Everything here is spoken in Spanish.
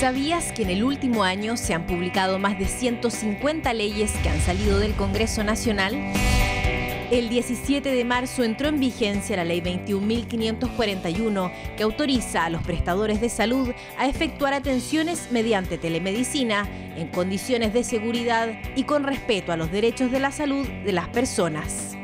¿Sabías que en el último año se han publicado más de 150 leyes que han salido del Congreso Nacional? El 17 de marzo entró en vigencia la Ley 21.541 que autoriza a los prestadores de salud a efectuar atenciones mediante telemedicina en condiciones de seguridad y con respeto a los derechos de la salud de las personas.